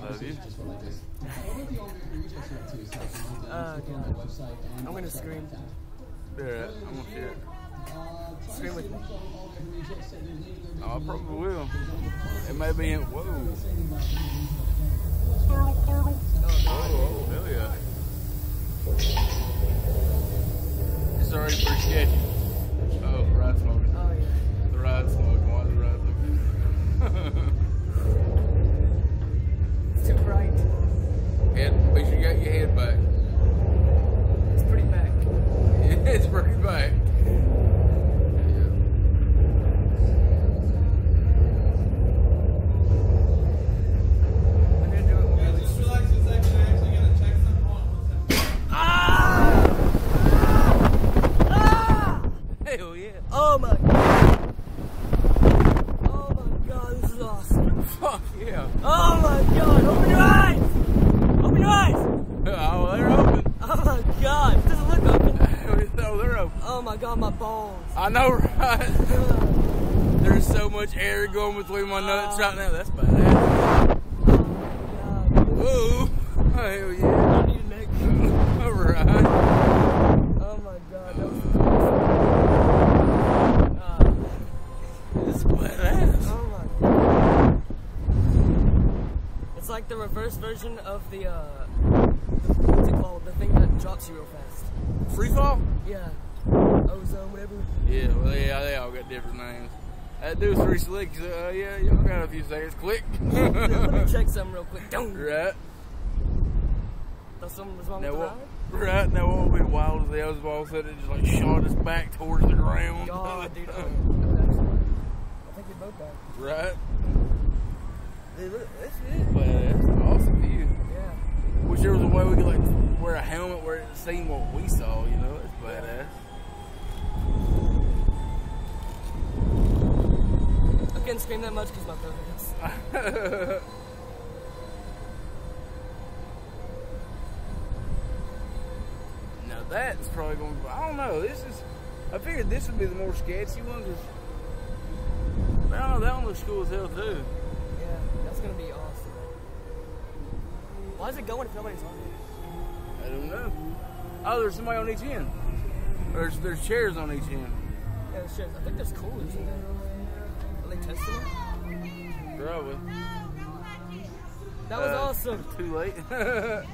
Love you. Uh, I'm gonna scream. Yeah, I'm gonna share it. Scream with me. Oh, I probably will. It may be in. Whoa. Oh, hell yeah. It's already pretty sketchy. Oh, ride smoking. Oh yeah. The ride smoking. Why is the ride smoking? got your head back. It's pretty back. it's pretty back. I'm gonna do it. Just relax a second. I actually gotta check something. Hold on one second. Ah! Hell yeah. Oh my god. Oh my god, this is awesome. Fuck yeah. Oh my god, open your eyes! Open your eyes! Oh, they're open. Oh my god, it doesn't look open. Oh, they're open. Oh my god, my balls. I know, right? There's so much air going between my nuts right now. That's badass. Oh my god. Whoa. Oh, hell yeah. I need a neck. All right. Oh my god, that was. Oh my god. It's like the reverse version of the uh what's it called? The thing that drops you real fast. Free fall? Yeah. Ozone, whatever. Yeah, well, yeah, they all got different names. That dude's three slicks. Uh, yeah, y'all got a few seconds. Click. Let me check something real quick. Don't. Right. Thought something was wrong Now with the ride? Right now, what would be wild is the other ball said it just like shot us back towards the ground. God, dude. Oh, I think we both died. right. Dude, look, that's it. But that's awesome view. Yeah. Wish there was a way we could like wear a helmet where it seen what we saw. You know, it's badass. I couldn't scream that much because my throat hurts. now that's probably going. to I don't know. This is. I figured this would be the more sketchy one because. I don't know. That one looks cool as hell too. Yeah, that's gonna be awesome. Why is it going if nobody's on it? I don't know. Oh, there's somebody on each end. There's there's chairs on each end. Yeah, the shit. I think that's cool, isn't it? They testing it? Probably. That was Uh, awesome. Too late.